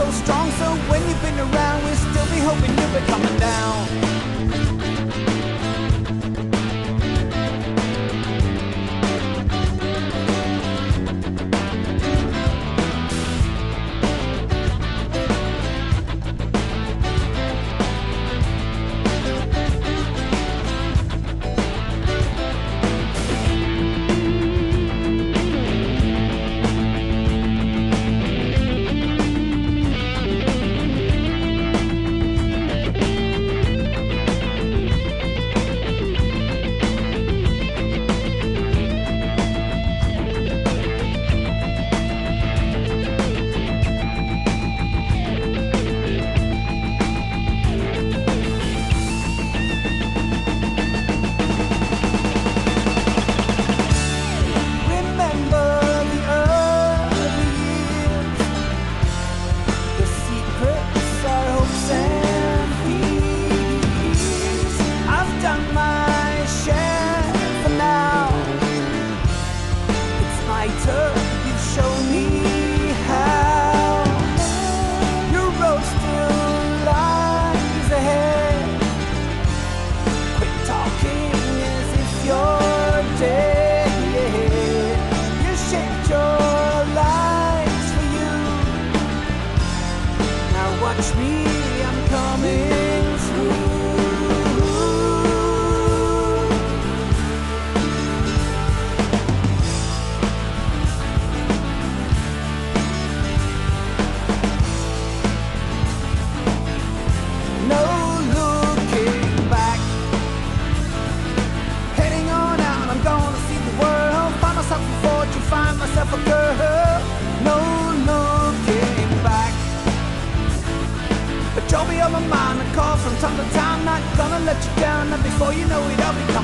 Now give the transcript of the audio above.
so strong, so when you've been around, we'll still be hoping you'll be coming down. my mind. I call from time to time, not gonna let you down. And before you know it, I'll be.